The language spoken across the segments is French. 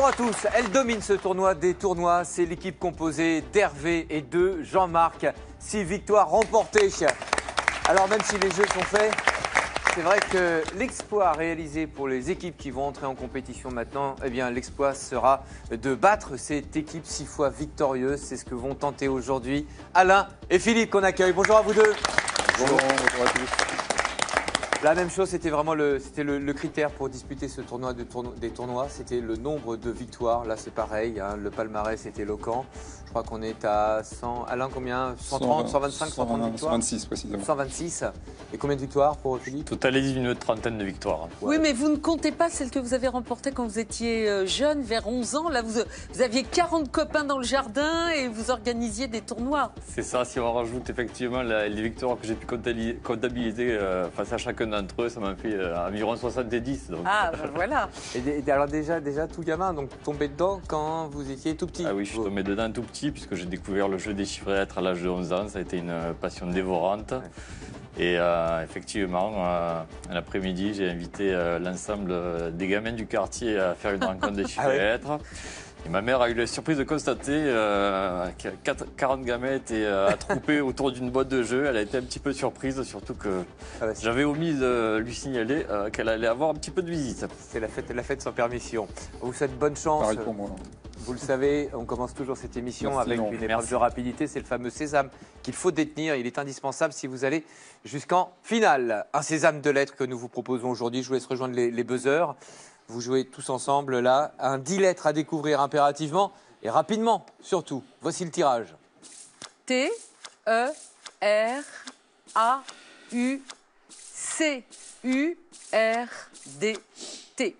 Bonjour à tous. Elle domine ce tournoi des tournois. C'est l'équipe composée d'Hervé et de Jean-Marc. Six victoires remportées. Alors même si les jeux sont faits, c'est vrai que l'exploit réalisé pour les équipes qui vont entrer en compétition maintenant, eh bien l'exploit sera de battre cette équipe six fois victorieuse. C'est ce que vont tenter aujourd'hui Alain et Philippe qu'on accueille. Bonjour à vous deux. Bonjour, bonjour à tous. La même chose, c'était vraiment le, c'était le, critère pour disputer ce tournoi de tourno- des tournois, c'était le nombre de victoires. Là, c'est pareil, hein, le palmarès est éloquent. Je crois qu'on est à 100. Alain, combien? 130, 125, 130 victoires 126 précisément. 126. Et combien de victoires pour Philippe? Totalise une trentaine de victoires. Oui, mais vous ne comptez pas celle que vous avez remportée quand vous étiez euh, jeune, vers 11 ans. Là, vous, vous aviez 40 copains dans le jardin et vous organisiez des tournois. C'est ça, si on rajoute effectivement la- les victoires que j'ai pu comptabiliser euh, face à chacun d'entre eux, ça m'a fait euh, environ 70. Donc. Ah, ben voilà. et, et alors déjà, déjà tout gamin, donc tombé dedans quand vous étiez tout petit. Ah oui, je suis tombé dedans tout petit puisque j'ai découvert le jeu des chiffres et lettres à l'âge de 11 ans. Ça a été une euh, passion dévorante. Et euh, effectivement, euh, un après-midi, j'ai invité euh, l'ensemble euh, des gamins du quartier à faire une rencontre des chiffres Ah ouais. Et ma mère a eu la surprise de constater euh, que quatre- 40 gamins étaient euh, attroupés autour d'une boîte de jeu. Elle a été un petit peu surprise, surtout que Ah c'est- j'avais omis de lui signaler euh, qu'elle allait avoir un petit peu de visite. c'est la fête, la fête sans permission. On vous souhaite bonne chance. Pareil pour moi. Vous le savez, on commence toujours cette émission Merci, avec une épreuve Merci. de rapidité. C'est le fameux sésame qu'il faut détenir. Il est indispensable si vous allez jusqu'en finale. Un sésame de lettres que nous vous proposons aujourd'hui. Je vous laisse rejoindre les, les buzzers. Vous jouez tous ensemble là. Un 10 lettres à découvrir impérativement et rapidement surtout. Voici le tirage. T, E, R, A, U, C, U, R, D, T.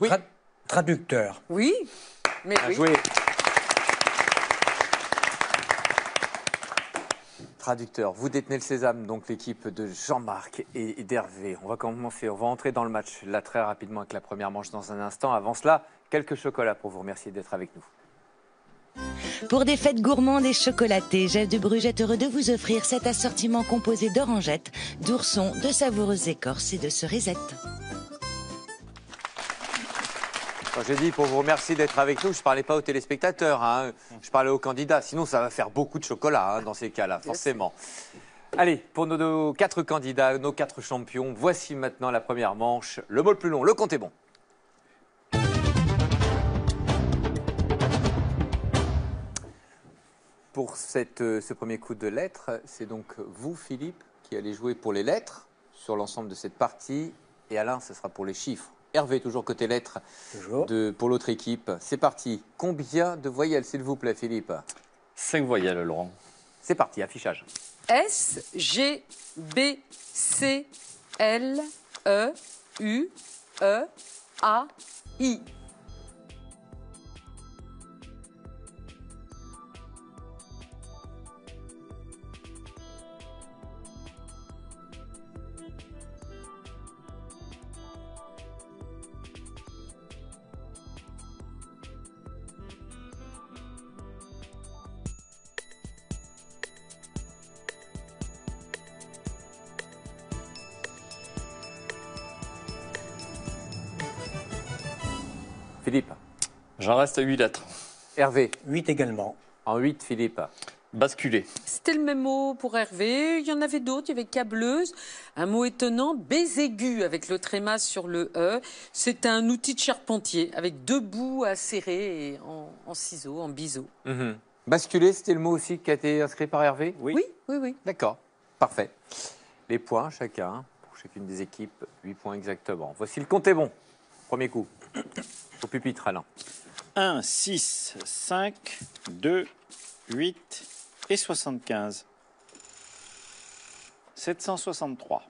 Oui, Tra- traducteur. Oui, mais bien oui. joué. Traducteur, vous détenez le sésame, donc l'équipe de Jean-Marc et d'Hervé. On va commencer, on va entrer dans le match là très rapidement avec la première manche dans un instant. Avant cela, quelques chocolats pour vous remercier d'être avec nous. Pour des fêtes gourmandes et chocolatées, Jeff de Bruges est heureux de vous offrir cet assortiment composé d'orangettes, d'oursons, de savoureuses écorces et de cerisettes. Quand j'ai dit pour vous remercier d'être avec nous, je ne parlais pas aux téléspectateurs, hein, je parlais aux candidats. Sinon, ça va faire beaucoup de chocolat hein, dans ces cas-là, forcément. Allez, pour nos, nos quatre candidats, nos quatre champions, voici maintenant la première manche. Le mot le plus long, le compte est bon. Pour cette, euh, ce premier coup de lettres, c'est donc vous, Philippe, qui allez jouer pour les lettres sur l'ensemble de cette partie. Et Alain, ce sera pour les chiffres. Hervé, toujours côté lettres Toujours. de, pour l'autre équipe. C'est parti. Combien de voyelles, s'il vous plaît, Philippe 5 voyelles, Laurent. C'est parti, affichage. S, G, B, C, L, E, U, E, A, I. Philippe. J'en reste à 8 lettres. Hervé. 8 également. En 8, Philippe. Basculer. C'était le même mot pour Hervé. Il y en avait d'autres. Il y avait câbleuse. Un mot étonnant, baiségu avec le tréma sur le E. C'est un outil de charpentier avec deux bouts à serrer et en, en ciseaux, en biseau. Mhm. Basculer, c'était le mot aussi qui a été inscrit par Hervé? Oui, oui, oui. D'accord. Parfait. Les points, chacun, pour chacune des équipes, 8 points exactement. Voici le compte est bon. Premier coup. Au pupitre, Alain. 1, 6, 5, 2, 8 et 75. 763.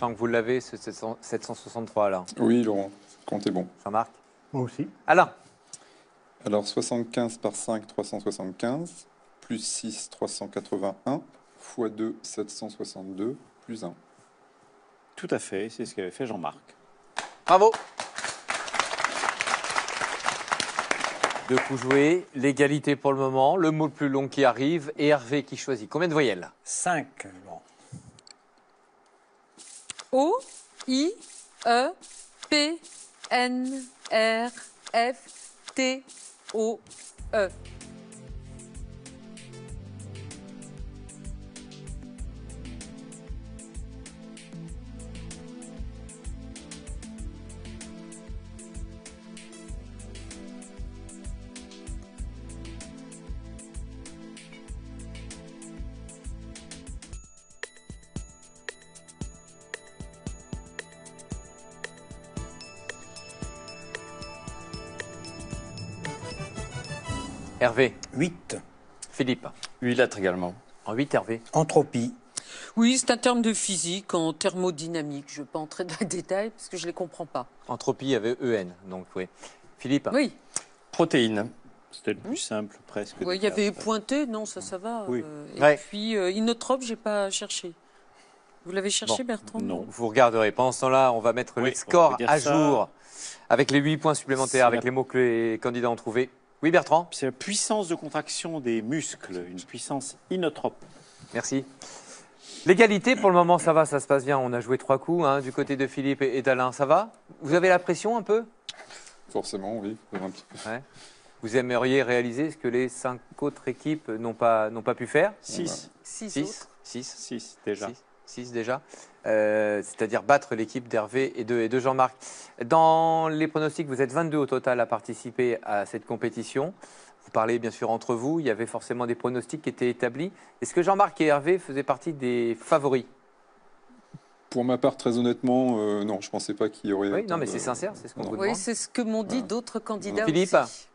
Sens que vous l'avez, ce 700 763 là. Oui, Laurent, comptez bon. Jean-Marc Moi aussi. Alain Alors 75 par 5, 375, plus 6, 381, x 2, 762, plus 1. Tout à fait, c'est ce qu'avait fait Jean-Marc. Bravo Deux coups joués, l'égalité pour le moment, le mot le plus long qui arrive et Hervé qui choisit. Combien de voyelles? 5. Bon. O, Hervé, 8. Philippe. 8 lettres également. En 8, Hervé. Entropie. Oui, c'est un terme de physique en thermodynamique. Je ne vais pas entrer dans les détails parce que je ne les comprends pas. Entropie avait EN, donc oui. Philippe Oui, Protéines. C'était le plus simple presque. oui, il y avait pointé, non, ça, ça va. Oui. euh, et Ouais. puis, euh, inotrope, je n'ai pas cherché. Vous l'avez cherché, Bon. Bertrand Non. Vous regarderez. Pendant ce temps-là, on va mettre Oui, le score à ça. jour avec les 8 points supplémentaires, avec la- les mots que les candidats ont trouvés. Oui, Bertrand C'est la puissance de contraction des muscles, une puissance inotrope. Merci. L'égalité, pour le moment, ça va, ça se passe bien. On a joué trois coups hein, du côté de Philippe et d'Alain. Ça va? Vous avez la pression un peu? Forcément, oui. un petit peu. Vous aimeriez réaliser ce que les cinq autres équipes n'ont pas, n'ont pas pu faire? 6. 6 Six, six, 6 déjà. six, six déjà. Euh, C'est-à-dire battre l'équipe d'Hervé et de, et de Jean-Marc. Dans les pronostics, vous êtes 22 au total à participer à cette compétition. Vous parlez bien sûr entre vous. Il y avait forcément des pronostics qui étaient établis. Est-ce que Jean-Marc et Hervé faisaient partie des favoris? Pour ma part, très honnêtement, euh, non, je ne pensais pas qu'il y aurait. Oui, non, mais de- c'est sincère, c'est ce qu'on vous Oui, demande. c'est ce que m'ont dit Voilà. d'autres candidats Philippe aussi.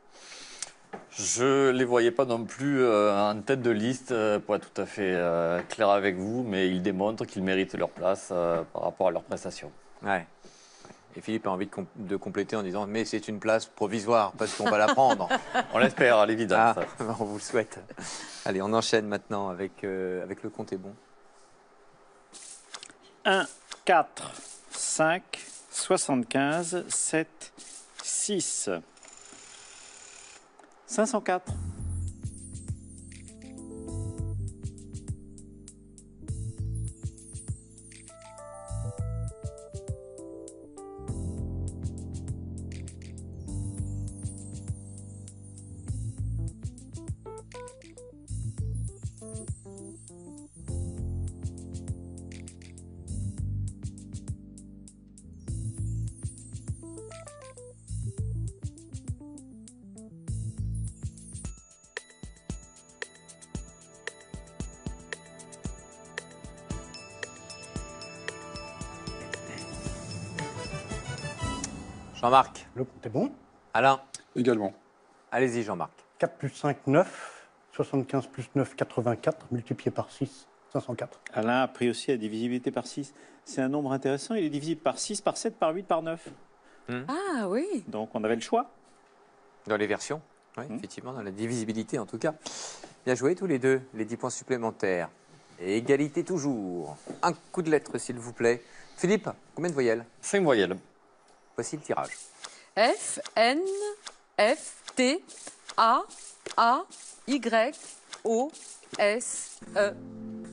Je les voyais pas non plus euh, en tête de liste, euh, pour être tout à fait euh, clair avec vous, mais ils démontrent qu'ils méritent leur place euh, par rapport à leurs prestations. Ouais. Et Philippe a envie de, com- de compléter en disant Mais c'est une place provisoire parce qu'on va la prendre. On l'espère, à l'évidence. Ah, on vous le souhaite. Allez, on enchaîne maintenant avec, euh, avec le compte est bon. 1, 4, 5, 75, 7, 6. 504. Le compte est bon. Alain, Également. allez-y Jean-Marc. 4 plus 5, 9. 75 plus 9, 84. Multiplié par 6, 504. Alain a pris aussi la divisibilité par 6. C'est un nombre intéressant. Il est divisible par 6, par 7, par 8, par 9. Ah oui. Donc on avait le choix. Dans les versions Oui, Hmm. effectivement, dans la divisibilité en tout cas. Bien joué tous les deux, les 10 points supplémentaires. Et égalité toujours. Un coup de lettre s'il vous plaît. Philippe, combien de voyelles? 5 voyelles. Voici le tirage. F, N, F, T, A, A, Y, O, S, E.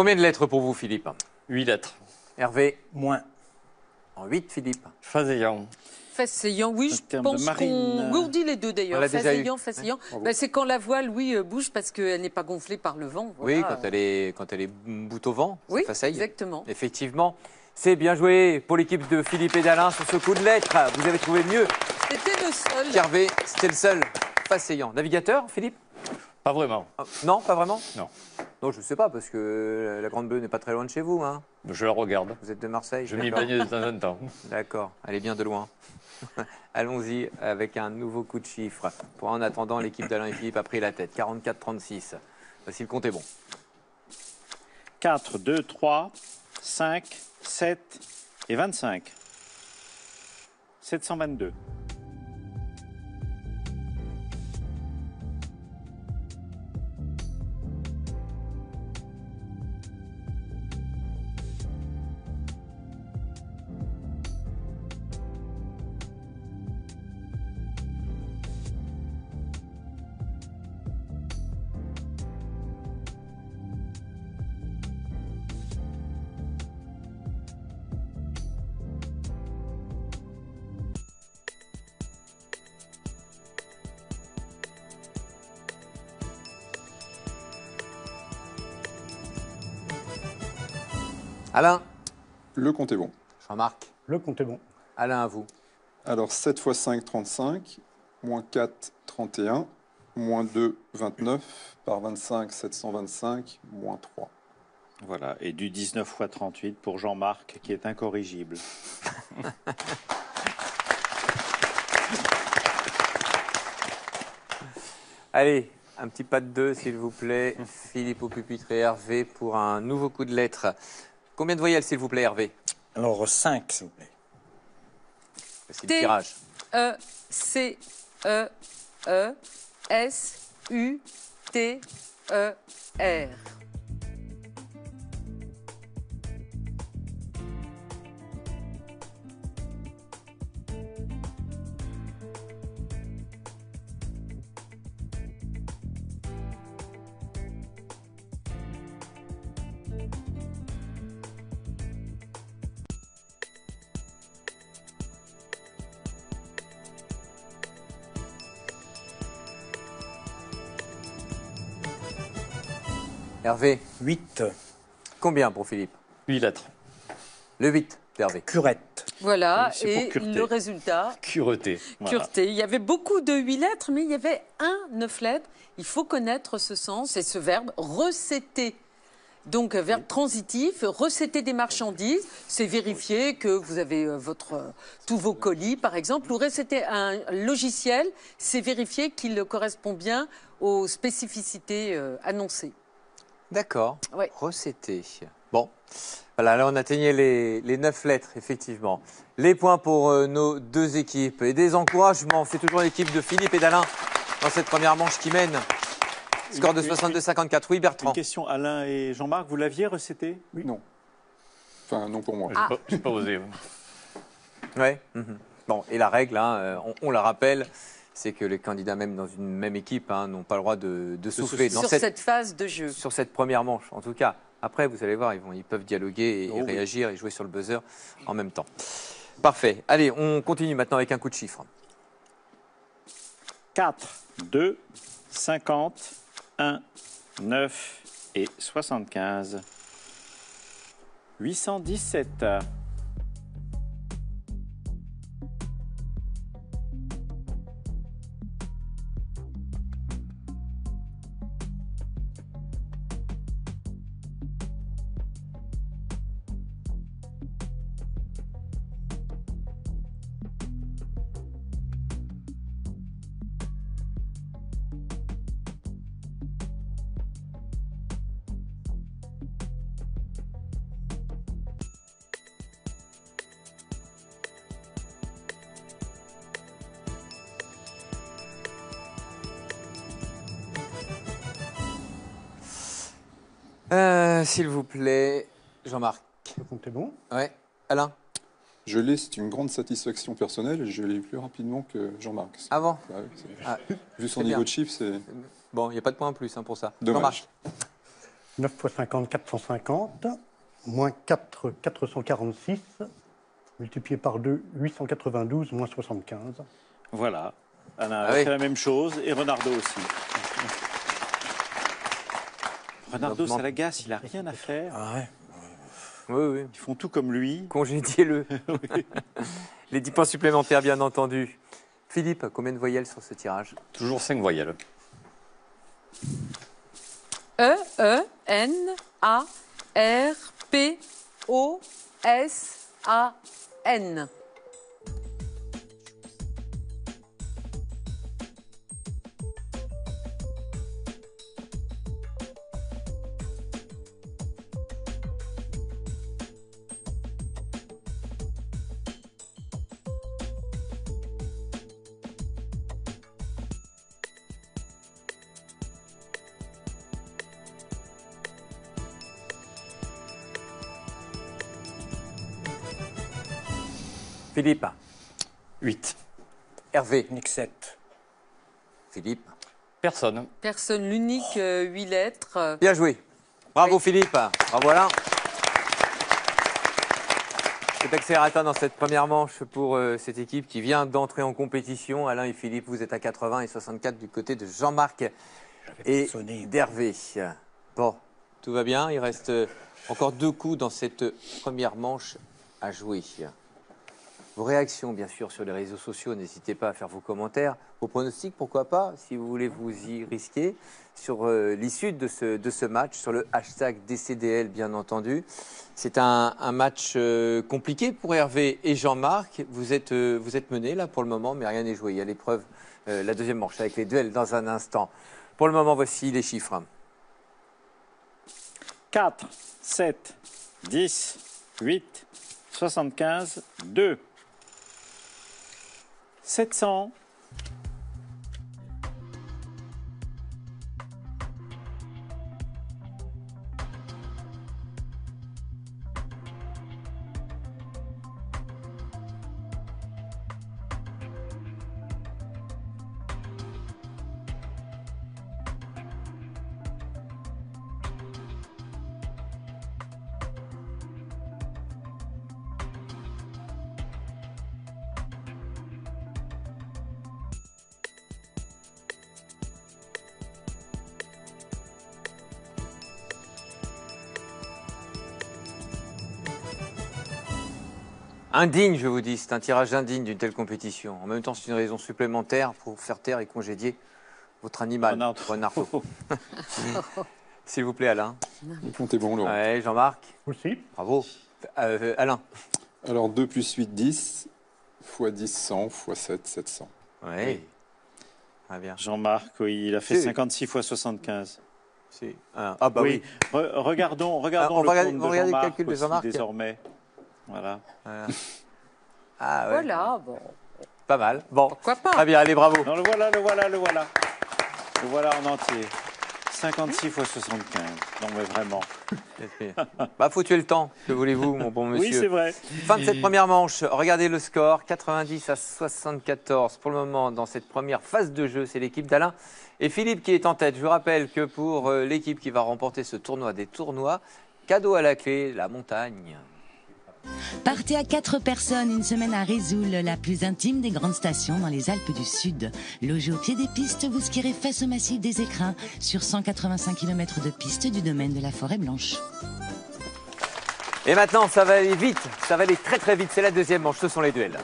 Combien de lettres pour vous Philippe 8 lettres. Hervé, Moins. en 8 Philippe. Phaseyant. Fesséant, oui, je pense qu'on. euh, Oui, on dit les deux d'ailleurs. Fesséant, fesséant. bravo. Ben, c'est quand la voile, oui, euh, bouge parce qu'elle n'est pas gonflée par le vent. Oui, quand elle est, quand elle est bout au vent, Oui, exactement. Effectivement, C'est bien joué pour l'équipe de Philippe et d'Alain sur ce coup de lettre. Vous avez trouvé mieux C'était le seul. qu'Hervé, c'était le seul passayant. Navigateur, Philippe Pas vraiment. Ah, Non, pas vraiment Non. Non, je ne sais pas, parce que la Grande Bleue n'est pas très loin de chez vous. Hein. Je la regarde. Vous êtes de Marseille Je m'y baigne de temps en temps. D'accord, elle est bien de loin. Allons-y avec un nouveau coup de chiffre. Pour en attendant, l'équipe d'Alain et Philippe a pris la tête. 44-36. Voici le compte est bon. 4, 2, 3, 5, 7 et 25. 722. Alain, Le compte est bon. Jean-Marc, Le compte est bon. Alain à vous. Alors 7 x 5, 35, moins 4, 31, moins 2, 29, par 25, 725, moins 3. Voilà, et du 19 x 38 pour Jean-Marc qui est incorrigible. Allez, un petit pas de deux, s'il vous plaît. Philippe au pupitre et Hervé pour un nouveau coup de lettre. Combien de voyelles, s'il vous plaît, Hervé? Alors 5, s'il vous plaît. Voici le tirage. E, C, E, E, S, U, T, E, R. Hervé, 8, combien pour Philippe? 8 lettres. Le 8 d'Hervé. curette. Voilà, Oui, et le résultat, Cureté. Voilà. cureté. Il y avait beaucoup de huit lettres, mais il y avait un neuf lettres. Il faut connaître ce sens et ce verbe recéter. Donc, euh, verbe transitif, recéter des marchandises, c'est vérifier que vous avez euh, votre, euh, tous vos colis, par exemple, ou recéter un logiciel, c'est vérifier qu'il correspond bien aux spécificités annoncées. D'accord. Recetté. Bon. Voilà, là on atteignait les, les 9 lettres, effectivement. Les points pour euh, nos deux équipes et des encouragements. C'est toujours l'équipe de Philippe et d'Alain dans cette première manche qui mène. Score de Une- 62-54. Oui, Bertrand. Une question, Alain et Jean-Marc, vous l'aviez recété? Non. Enfin, non pour moi. J'ai pas, j'ai pas osé. Ouais. mhm. Bon, et la règle, hein, euh, on, on la rappelle, c'est que les candidats, même dans une même équipe, hein, n'ont pas le droit de, de souffler dans Sur cette, cette phase de jeu. sur cette première manche. En tout cas, après, vous allez voir, ils, vont, ils peuvent dialoguer et, et Oh oui. réagir et jouer sur le buzzer en même temps. Parfait. Allez, on continue maintenant avec un coup de chiffre. 4, 2, 50, 1, 9 et 75. 817. Euh, S'il vous plaît, Jean-Marc. Le compte est bon. Ouais. Alain Je l'ai, c'est une grande satisfaction personnelle et je l'ai plus rapidement que Jean-Marc. Avant Ah c'est- Ah, Vu son niveau bien. de chiffre, c'est Bon, il n'y a pas de point en plus hein, pour ça. dommage. Jean-Marc 9 x 50, 450. Moins 4, 446. Multiplié par 2, 892, moins 75. Voilà. Alain Ah a oui. fait la même chose et Renardo aussi. Renardo, l'agace, il n'a rien à faire. Ah ouais. Oui, oui. Ils font tout comme lui. Congédiez-le. Les 10 points supplémentaires, bien entendu. Philippe, combien de voyelles sur ce tirage? Toujours 5 voyelles. E, E, N, A, R, P, O, S, A, N. Philippe, 8. Hervé, Nick 7. Philippe. Personne. Personne, l'unique, euh, huit lettres. Bien joué. Bravo Oui. Philippe. Bravo Alain. C'est accélérateur dans cette première manche pour euh, cette équipe qui vient d'entrer en compétition. Alain et Philippe, vous êtes à 80 et 64 du côté de Jean-Marc et d'Hervé. Bon, tout va bien. Il reste euh, encore deux coups dans cette première manche à jouer. Vos réactions, bien sûr, sur les réseaux sociaux, n'hésitez pas à faire vos commentaires. Vos pronostics, pourquoi pas, si vous voulez vous y risquer, sur euh, l'issue de ce, de ce match, sur le hashtag DCDL, bien entendu. C'est un, match euh, compliqué pour Hervé et Jean-Marc. Vous êtes, euh, vous êtes menés là pour le moment, mais rien n'est joué. Il y a l'épreuve, la deuxième manche avec les duels dans un instant. Pour le moment, voici les chiffres. 4, 7, 10, 8, 75, 2. 700, Indigne, je vous dis, c'est un tirage indigne d'une telle compétition. En même temps, c'est une raison supplémentaire pour faire taire et congédier votre animal, Renard. Renard. S'il vous plaît, Alain. Le compte est bon, Laurent. Ouais, Jean-Marc, Aussi. bravo. Euh, Alain. Alors 2 plus 8, 10. x 10, 100. x 7, 700. Oui. Bien. Jean-Marc, oui, il a fait Si. 56 fois 75. Si. Ah, ah, bah oui. Re- regardons, regardons Ah, on le va regarder- compte on va de Jean-Marc calcul de aussi, Jean-Marc. désormais. Voilà. Voilà. Ah, ouais. Voilà, bon, Pas mal. Bon. pourquoi pas Très bien, allez, bravo. Non, le voilà, le voilà, le voilà. Le voilà en entier. 56 fois 75. Non, mais vraiment. Bah, faut tuer le temps. Que voulez-vous, mon bon monsieur Oui, c'est vrai. Fin de cette première manche. Regardez le score 90 à 74 pour le moment dans cette première phase de jeu. C'est l'équipe d'Alain et Philippe qui est en tête. Je vous rappelle que pour euh, l'équipe qui va remporter ce tournoi des tournois, cadeau à la clé, la montagne. Partez à quatre personnes une semaine à Rézoul, la plus intime des grandes stations dans les Alpes du Sud. Logé au pied des pistes, vous skierez face au massif des écrins sur 185 km de pistes du domaine de la Forêt Blanche. Et maintenant, ça va aller vite. Ça va aller très très vite. C'est la deuxième manche. Ce sont les duels.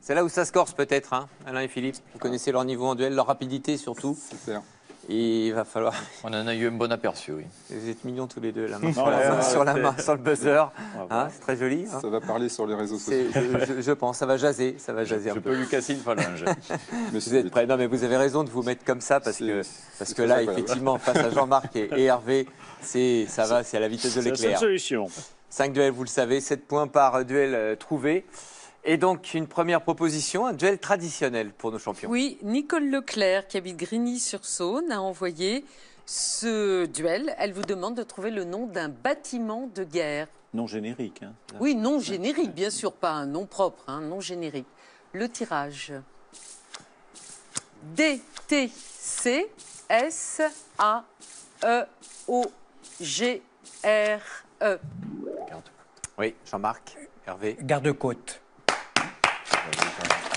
C'est là où ça se corse peut-être, hein, Alain et Philippe. Vous connaissez leur niveau en duel, leur rapidité surtout. C'est clair. Et il va falloir. On en a eu un bon aperçu, oui. Vous êtes mignons tous les deux, la main sur Ouais, la main, ouais, sur, la c'est- main, sur le buzzer. Hein, c'est très joli. hein. Ça va parler sur les réseaux sociaux. C'est- je, je- je pense, ça va jaser, ça va jaser un Je peu. peux lui casser une phalange. Mais Vous c'est- êtes prêts? Non, mais vous avez raison de vous mettre comme ça parce C'est- que c'est parce que là, effectivement, face à Jean-Marc et, et Hervé, c'est ça va, c'est à la vitesse de C'est la seule l'éclair. solution. 5 duels, vous le savez, 7 points par duel euh, trouvé. Et donc une première proposition, un duel traditionnel pour nos champions. Oui, Nicole Leclerc, qui habite Grigny-sur-Saône, a envoyé ce duel. Elle vous demande de trouver le nom d'un bâtiment de guerre. Non générique. Hein. Oui, nom générique, bien sûr, pas un nom propre, un nom générique. Le tirage. D, T, C, S, A, E, O, G, R, E. Oui, Jean-Marc, Hervé. Garde-côte. Garde-côte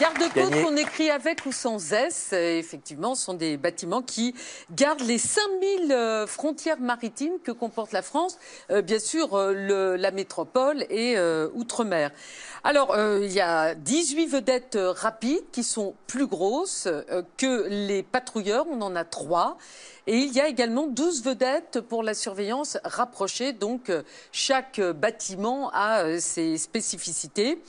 Gagné. qu'on écrit avec ou sans S, euh, effectivement, sont des bâtiments qui gardent les 5000 euh, frontières maritimes que comporte la France, euh, bien sûr le- la métropole et euh, Outre-mer. Alors, il y a 18 vedettes rapides qui sont plus grosses que les patrouilleurs, on en a trois. Et il y a également 12 vedettes pour la surveillance rapprochée, donc chaque bâtiment a ses spécificités.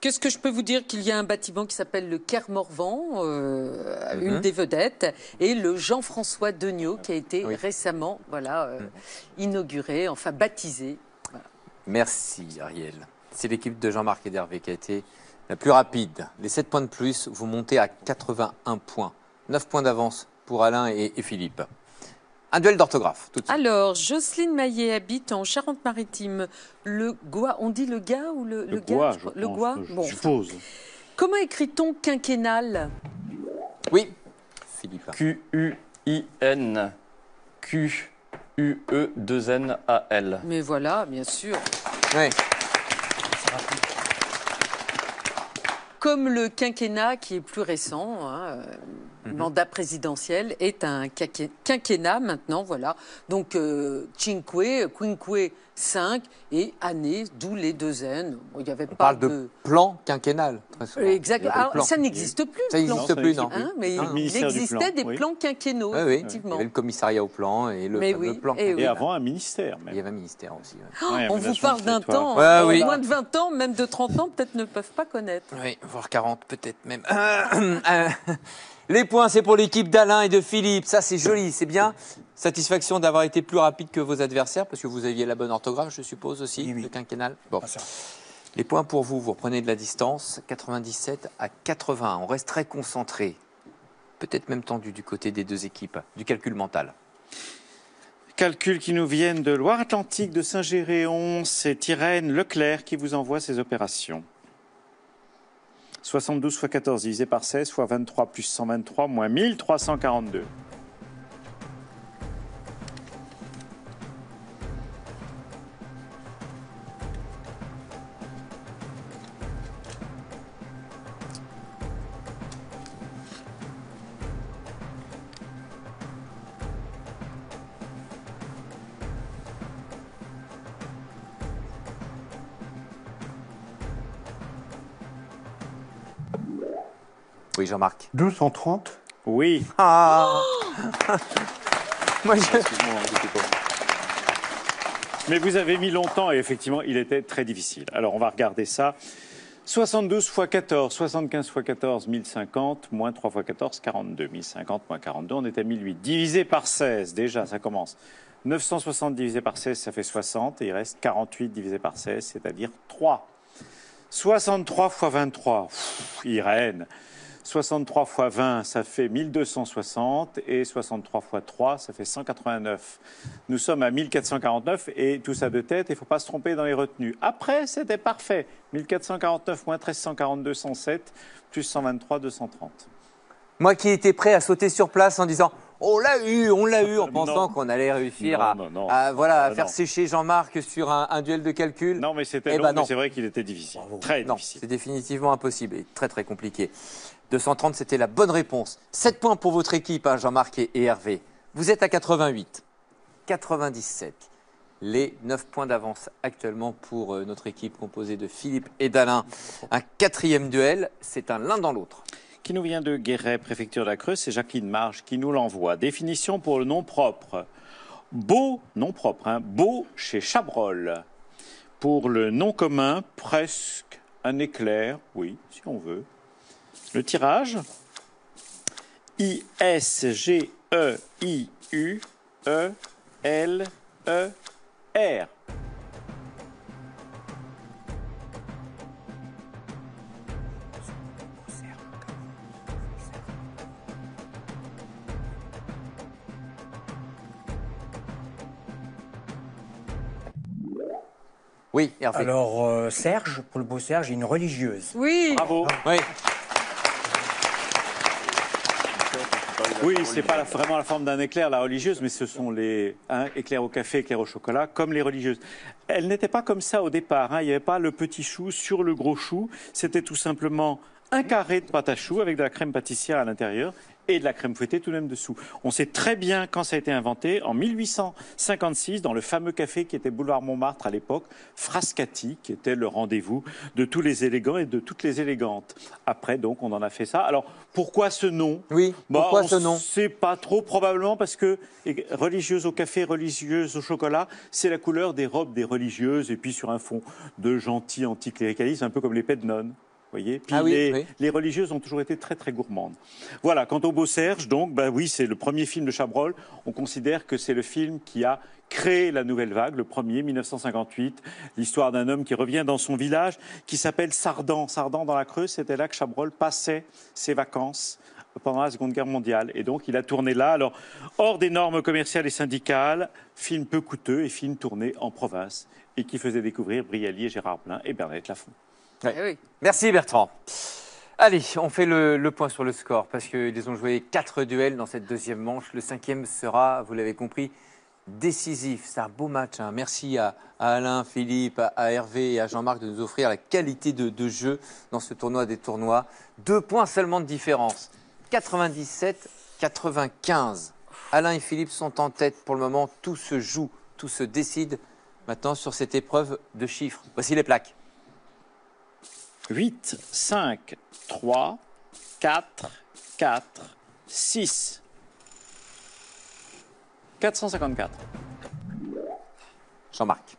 Qu'est-ce que je peux vous dire Qu'il y a un bâtiment qui s'appelle le Kermorvan, euh, Mhm. une des vedettes, et le Jean-François Degnaud qui a été Oui. récemment voilà, euh, Mhm. inauguré, enfin baptisé. Merci Ariel. C'est l'équipe de Jean-Marc et d'Hervé qui a été la plus rapide. Les 7 points de plus, vous montez à 81 points. 9 points d'avance pour Alain et, et Philippe. Un duel d'orthographe, tout de suite. Alors, Jocelyne Maillet habite en Charente-Maritime. Le Gois, on dit le gars ou le, Le gars Gois, je je Le pense, Gois je Bon. suppose. Comment écrit-on quinquennal? Oui, Philippe. Q-U-I-N. Q-U-E-2-N-A-L. Mais voilà, bien sûr. Oui. Comme le quinquennat qui est plus récent, hein, euh, Mhm. mandat présidentiel est un quinquennat maintenant, voilà. Donc euh, cinque, quinque, 5 et année, d'où les deux N. Bon, Il n'y avait On pas parle de plan quinquennal, très souvent. Exact. Il y avait le Alors, plan. ça n'existe plus. Ça le plan. n'existe ça plus, non. Hein, mais Non, il existait plan, des oui. plans quinquennaux, Oui, oui. Il y effectivement. avait le commissariat au plan et le Mais fameux oui, plan et oui. Et avant, un ministère, Il même. y avait un ministère aussi. ouais. Ouais, On vous parle du d'un temps. Ouais, euh, oui. Moins de 20 ans, même de 30 ans, peut-être ne peuvent pas connaître. Oui, voire 40 peut-être même. Les points, c'est pour l'équipe d'Alain et de Philippe. Ça, c'est joli, c'est bien. Satisfaction d'avoir été plus rapide que vos adversaires, parce que vous aviez la bonne orthographe, je suppose aussi, Oui, oui. le quinquennal. Bon. Les points pour vous, vous reprenez de la distance, 97 à 80. On reste très concentré, peut-être même tendu du côté des deux équipes, du calcul mental. Calculs qui nous viennent de Loire-Atlantique, de Saint-Géréon. C'est Irène Leclerc qui vous envoie ces opérations. 72 fois 14 divisé par 16 fois 23 plus 123 moins 1342. Oui, Jean-Marc. 230. Oui. Ah Moi, je... Mais vous avez mis longtemps et effectivement, il était très difficile. Alors, on va regarder ça. 72 fois 14, 75 fois 14, 1050, moins 3 fois 14, 42. 1050 moins 42, on était à 1008. Divisé par 16, déjà, ça commence. 960 divisé par 16, ça fait 60. Et il reste 48 divisé par 16, c'est-à-dire 3. 63 fois 23, pff, Irène. 63 fois 20, ça fait 1260 et 63 fois 3, ça fait 189. Nous sommes à 1449 et tout ça de tête, il ne faut pas se tromper dans les retenues. Après, c'était parfait. 1449 moins 1342, 107, plus 123, 230. Moi qui étais prêt à sauter sur place en disant on l'a eu, on l'a eu, en pensant qu'on allait réussir Non, à, non, non. à, voilà, à faire sécher Jean-Marc sur un, un duel de calcul. Non, mais c'était Eh ben c'est vrai qu'il était difficile. Très difficile. c'est définitivement impossible et très très compliqué. 230, c'était la bonne réponse. 7 points pour votre équipe, hein, Jean-Marc et, Hervé. Vous êtes à 88. 97. Les 9 points d'avance actuellement pour euh, notre équipe composée de Philippe et d'Alain. Un quatrième duel, c'est un l'un dans l'autre. qui nous vient de Guéret, préfecture de la Creuse, c'est Jacqueline Marge qui nous l'envoie. Définition pour le nom propre. Beau, nom propre, hein, beau chez Chabrol. Pour le nom commun, presque un éclair, oui, si on veut. Le tirage, E I-S-G-E-I-U-E-L-E-R. Oui, Hervé. Alors, euh, Serge, pour le beau Serge, une religieuse. Oui, Bravo. Oui. Oui, c'est pas vraiment la forme d'un éclair, la religieuse, mais ce sont les hein, éclairs au café, éclairs au chocolat, comme les religieuses. Elle n'était pas comme ça au départ. hein. Il n'y avait pas le petit chou sur le gros chou. C'était tout simplement un carré de pâte à choux avec de la crème pâtissière à l'intérieur et de la crème fouettée tout de même dessous. On sait très bien quand ça a été inventé, en 1856, dans le fameux café qui était boulevard Montmartre à l'époque, Frascati, qui était le rendez-vous de tous les élégants et de toutes les élégantes. Après, donc, on en a fait ça. Alors, pourquoi ce nom? Oui, Bah, pourquoi on ce nom? sait pas trop, probablement parce que religieuse au café, religieuse au chocolat, c'est la couleur des robes des religieuses et puis sur un fond de gentil anticléricalisme, un peu comme les pets de nonnes. Voyez Puis Ah oui, les, oui. les religieuses ont toujours été très très gourmandes. Voilà, quant au Beau Serge, donc, bah oui, c'est le premier film de Chabrol. On considère que c'est le film qui a créé la nouvelle vague, le premier, 1958, l'histoire d'un homme qui revient dans son village, qui s'appelle Sardan. Sardan dans la Creuse, c'était là que Chabrol passait ses vacances pendant la Seconde Guerre mondiale. Et donc, il a tourné là. Alors, hors des normes commerciales et syndicales, film peu coûteux et film tourné en province et qui faisait découvrir Brialy, Gérard Blin et Bernadette Lafont. Eh oui. Merci Bertrand. Allez, on fait le, le point sur le score parce qu'ils ont joué quatre duels dans cette deuxième manche. Le cinquième sera, vous l'avez compris, décisif. C'est un beau match. hein. Merci à, à Alain, Philippe, à, à Hervé et à Jean-Marc de nous offrir la qualité de, de jeu dans ce tournoi des tournois. Deux points seulement de différence. 97-95. Alain et Philippe sont en tête pour le moment. Tout se joue, tout se décide maintenant sur cette épreuve de chiffres. Voici les plaques. 8, 5, 3, 4, 4, 6. 454. Jean-Marc.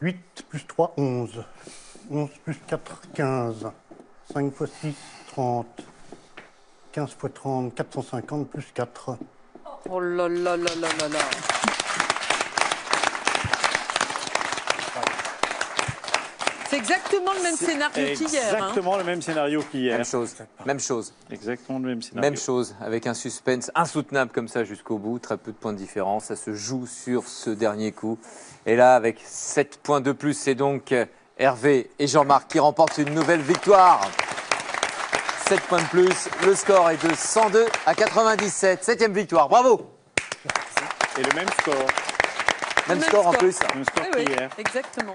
8 plus 3, 11. 11 plus 4, 15. 5 fois 6, 30. 15 fois 30, 450 plus 4. Oh là là là là là là. C'est exactement le même scénario qu'hier. hein. Exactement le même scénario qu'hier. Même chose. Même chose. Exactement le même scénario. Même chose, avec un suspense insoutenable comme ça jusqu'au bout, très peu de points de différence, ça se joue sur ce dernier coup. Et là, avec 7 points de plus, c'est donc Hervé et Jean-Marc qui remportent une nouvelle victoire. 7 points de plus, le score est de 102 à 97, septième victoire, bravo Et le même score. Même, même score, en plus. Même score Oui, oui, qu'hier. exactement.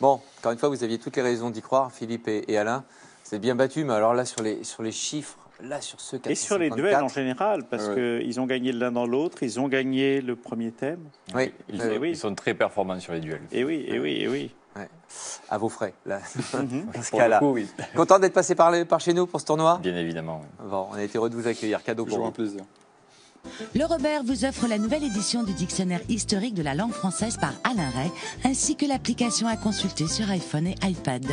Bon, encore une fois, vous aviez toutes les raisons d'y croire, Philippe et, et Alain. C'est bien battu, mais alors là, sur les, sur les chiffres, là, sur ce 454, Et sur les duels en général, parce ouais. qu'ils ont gagné l'un dans l'autre, ils ont gagné le premier thème. Oui, Ils, euh, oui. ils sont très performants sur les duels. Et oui, et oui, et oui. à vos frais, là, dans ce cas-là. oui. Content d'être passé par, chez nous pour ce tournoi? Bien évidemment. oui. Bon, on a été heureux de vous accueillir. Cadeau pour un vous. plaisir. Le Robert vous offre la nouvelle édition du dictionnaire historique de la langue française par Alain Ray, ainsi que l'application à consulter sur iPhone et iPad.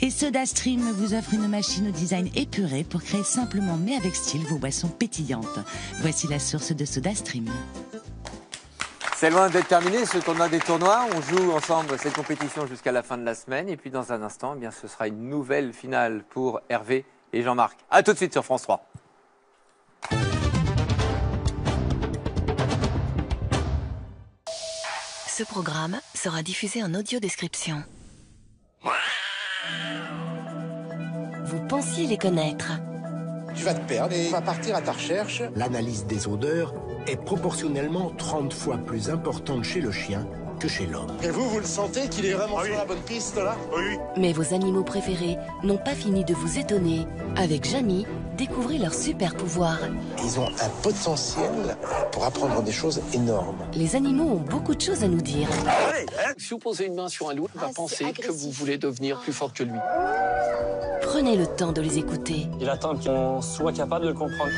Et SodaStream vous offre une machine au design épuré pour créer simplement mais avec style vos boissons pétillantes. Voici la source de SodaStream. C'est loin d'être terminé ce tournoi des tournois. On joue ensemble cette compétition jusqu'à la fin de la semaine. Et puis dans un instant, eh bien, ce sera une nouvelle finale pour Hervé et Jean-Marc. A tout de suite sur France 3. Ce programme sera diffusé en audio description. Vous pensiez les connaître. Tu vas te perdre et vas partir à ta recherche. L'analyse des odeurs est proportionnellement 30 fois plus importante chez le chien que chez l'homme. Et vous, vous le sentez qu'il est vraiment sur la bonne piste là? Mais vos animaux préférés n'ont pas fini de vous étonner. Avec Jamy, découvrez leur super pouvoir. Ils ont un potentiel pour apprendre des choses énormes. Les animaux ont beaucoup de choses à nous dire. Si vous posez une main sur un loup, il va Ah, penser que vous voulez devenir plus fort que lui. Prenez le temps de les écouter. Il attend qu'on soit capable de le comprendre.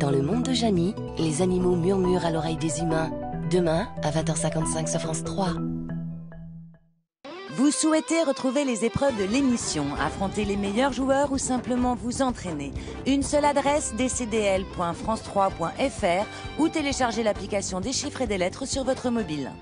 Dans le monde de Jamy, les animaux murmurent à l'oreille des humains. Demain, à 20h55 sur France 3. Vous souhaitez retrouver les épreuves de l'émission, affronter les meilleurs joueurs ou simplement vous entraîner Une seule adresse dcdl.france3.fr ou télécharger l'application des chiffres et des lettres sur votre mobile.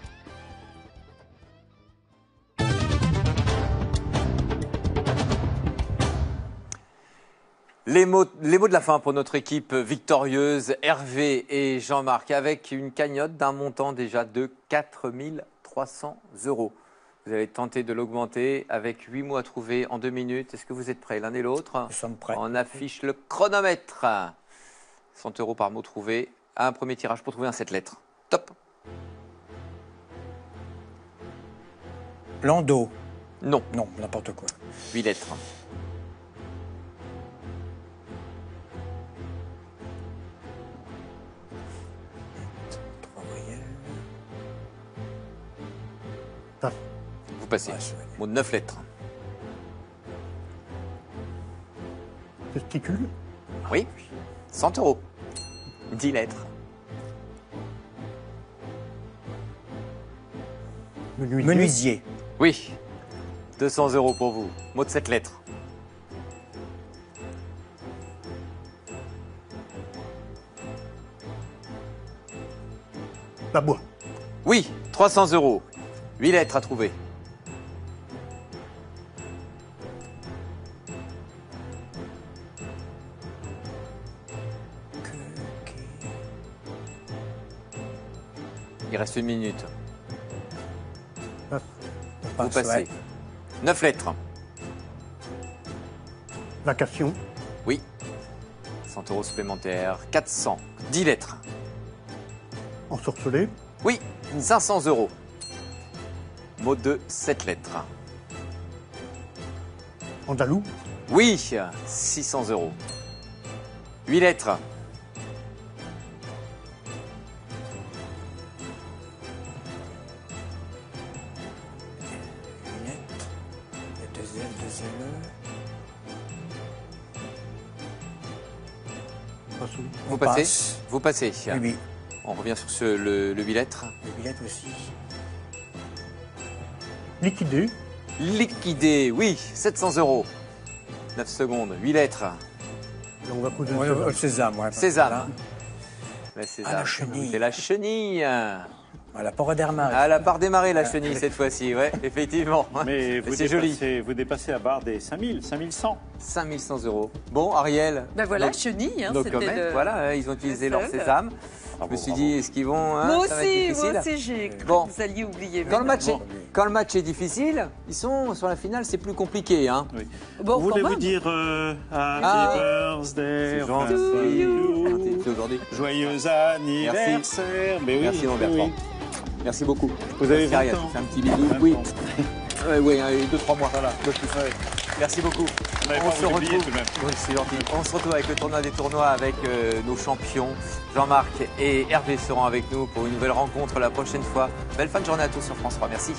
Les mots, les mots de la fin pour notre équipe victorieuse, Hervé et Jean-Marc, avec une cagnotte d'un montant déjà de 4300 euros. Vous allez tenter de l'augmenter avec 8 mots à trouver en 2 minutes. Est-ce que vous êtes prêts l'un et l'autre? Nous sommes prêts. On affiche le chronomètre. 100 euros par mot trouvé. Un premier tirage pour trouver un 7 lettres. Top Landau, Non. Non, n'importe quoi. 8 lettres. Trois voyelles. Passe. Passez. Mot de 9 lettres. Testicule. Oui. 100 euros. 10 lettres. Menuisier. Menuisier. Oui. 200 euros pour vous. Mot de 7 lettres. La bois. Oui. 300 euros. 8 lettres à trouver. Il reste une minute. Passe. Vous Passe, passez. ouais. 9 lettres. Vacation. Oui. 100 euros supplémentaires. 400. 10 lettres. Ensorcelé. Oui. 500 euros. Mot de 7 lettres. Andalou. Oui. 600 euros. 8 lettres. Passez passe. Vous passez. Oui, oui. On revient sur ce, le, le 8 lettres. Les billettes aussi. Liquidé. Liquidé, oui. 700 euros. 9 secondes. 8 lettres. Et on va Ouais, un euh, sésame, ouais. Sésame. Voilà. La sésame. Ah, la chenille. C'est la chenille. Ah, Elle a pas redémarré la chenille cette fois-ci, ouais, effectivement. Mais vous c'est joli. vous dépassez la barre des 5000, 5100. 5100 euros. Bon, Ariel. Ben voilà, chenille, hein, comètes, le- voilà, euh, ils ont utilisé le leur sésame. Je Bravo, me suis bravo. dit, est-ce qu'ils vont. hein, moi ça va être aussi, difficile moi aussi, j'ai cru Bon. que vous alliez oublier. Quand le, match est, quand le match est difficile, ils sont sur la finale, c'est plus compliqué. Hein. Bon, quand Voulez-vous même. dire euh, Happy Ah. birthday, C'est enfin, gentil. to you. C'est aujourd'hui. Joyeux anniversaire. Mais oui, Merci, mon oui, Bertrand. oui. Merci beaucoup. Vous avez Merci, Ariel. 20 ans. C'est un petit bisou. 20 Oui. oui, hein, deux, trois mois. Voilà. Merci beaucoup. On se retrouve. tout de même. Oui, c'est gentil. On se retrouve avec le tournoi des tournois avec euh, nos champions. Jean-Marc et Hervé seront avec nous pour une nouvelle rencontre la prochaine fois. Belle fin de journée à tous sur France 3. Merci.